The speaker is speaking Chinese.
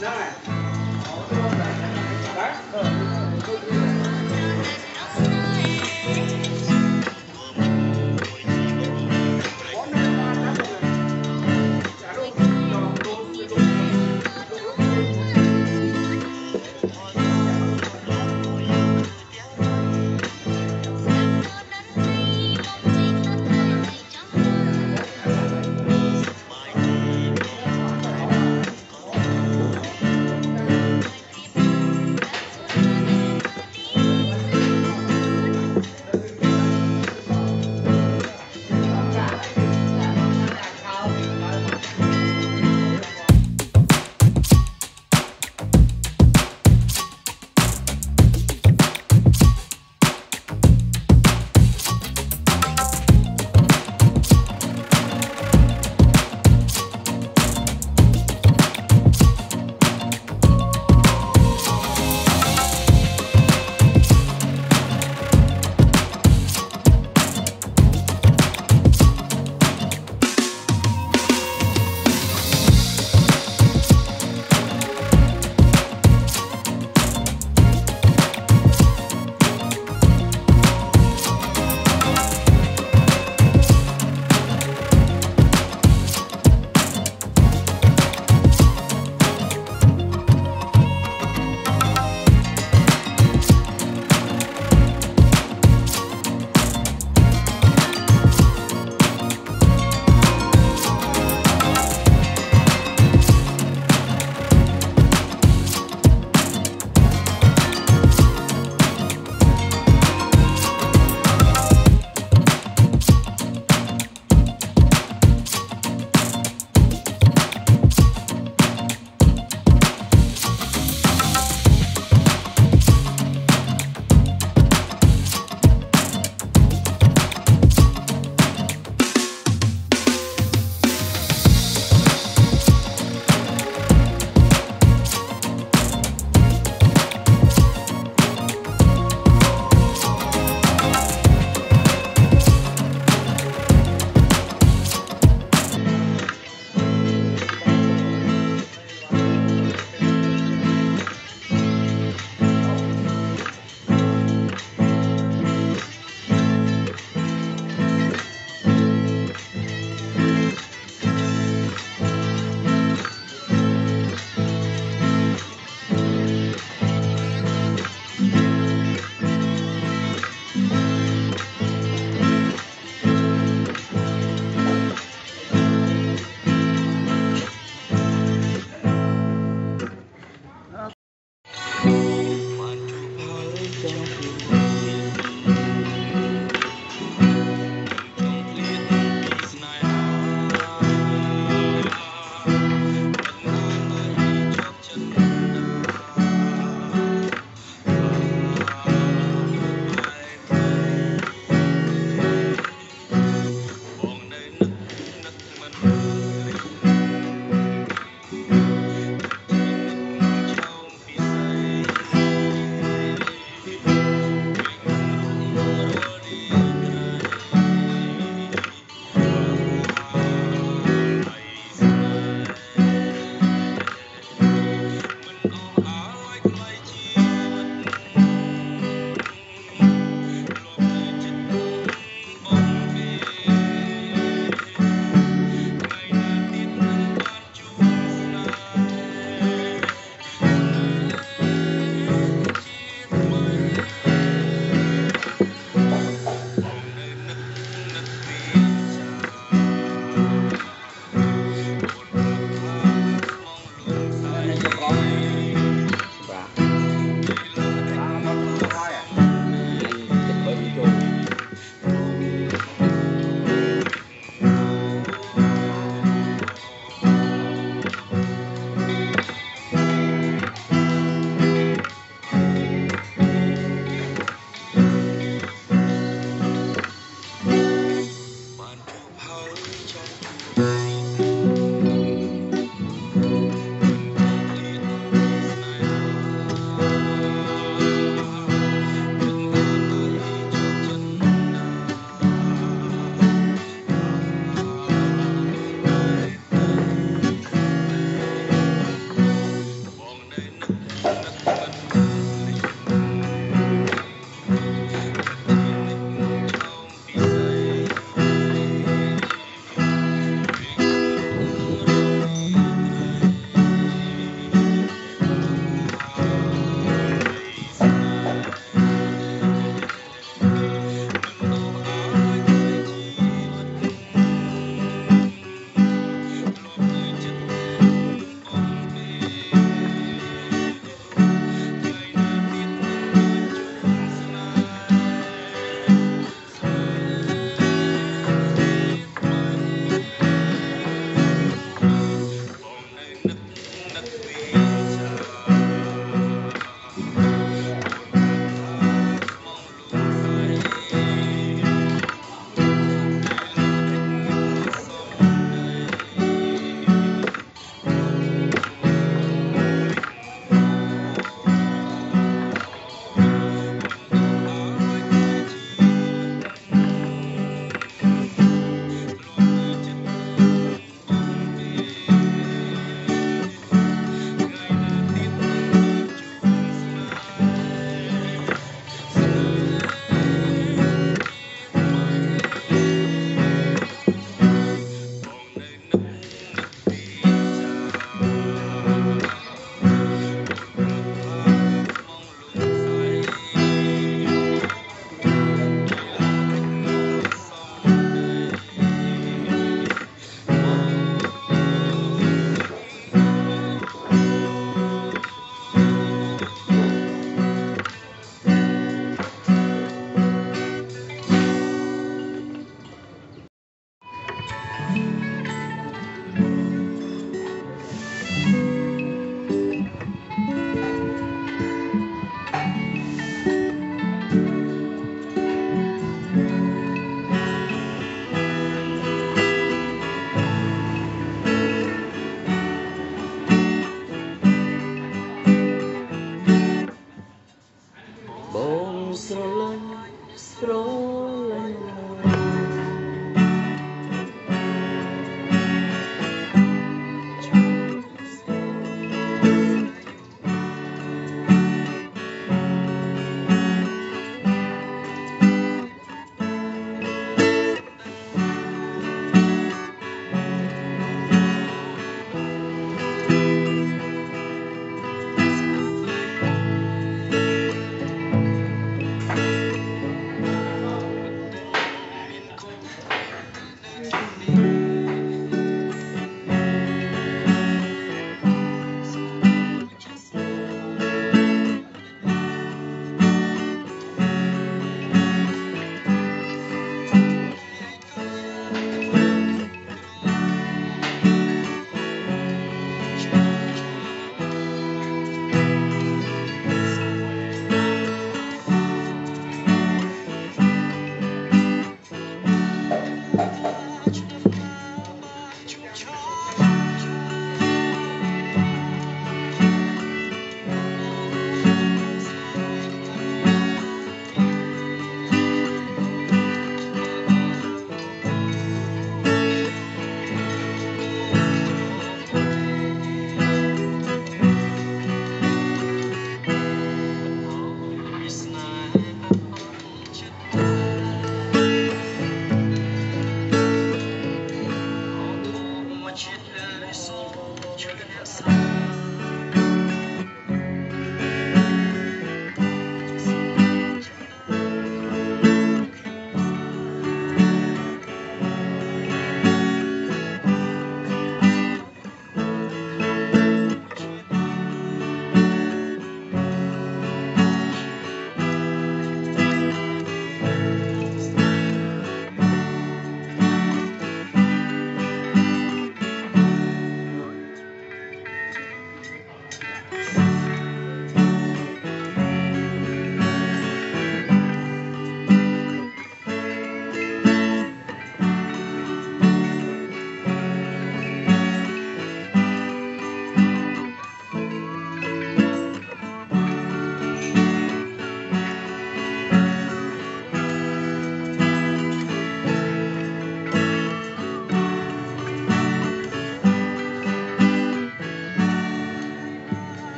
来来来。